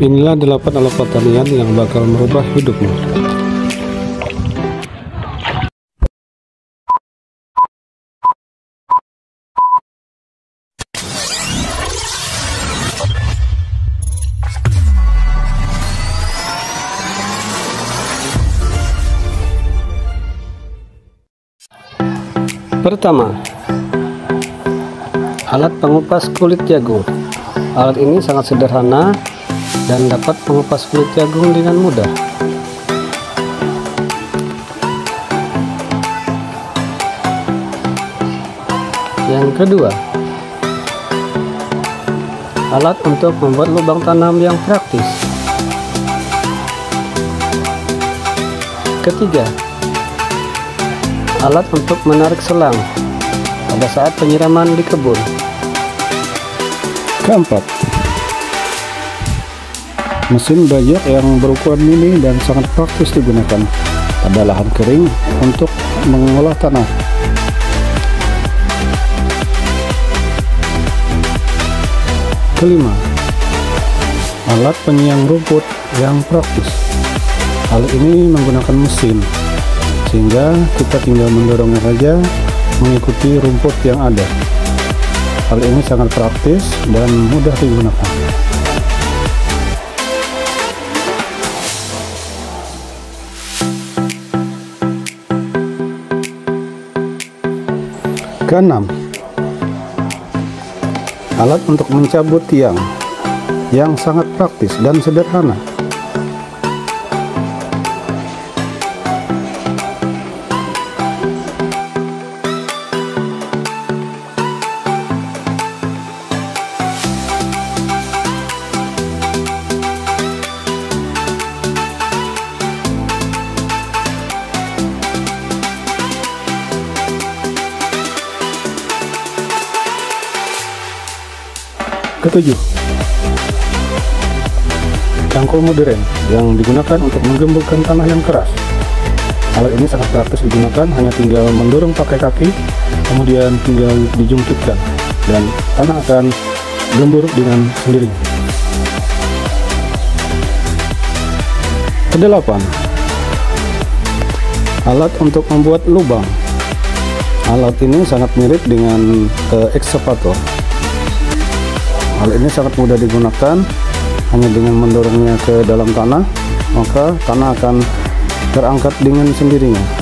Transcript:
Inilah delapan alat pertanian yang bakal merubah hidupmu. Pertama, alat pengupas kulit jagung. Alat ini sangat sederhana dan dapat mengupas kulit jagung dengan mudah. Yang kedua, alat untuk membuat lubang tanam yang praktis. Ketiga, alat untuk menarik selang pada saat penyiraman di kebun. Keempat, mesin bajak yang berukuran mini dan sangat praktis digunakan pada lahan kering untuk mengolah tanah. Kelima, alat penyiang rumput yang praktis. Hal ini menggunakan mesin sehingga kita tinggal mendorongnya saja mengikuti rumput yang ada hal ini sangat praktis dan mudah digunakan keenam. Alat untuk mencabut tiang yang sangat praktis dan sederhana Ketujuh, cangkul modern yang digunakan untuk menggembulkan tanah yang keras. Alat ini sangat praktis digunakan, hanya tinggal mendorong pakai kaki, kemudian tinggal dijungkitkan, dan tanah akan gembur dengan sendirinya. Kedelapan, alat untuk membuat lubang. Alat ini sangat mirip dengan uh, Hal ini sangat mudah digunakan hanya dengan mendorongnya ke dalam tanah maka tanah akan terangkat dengan sendirinya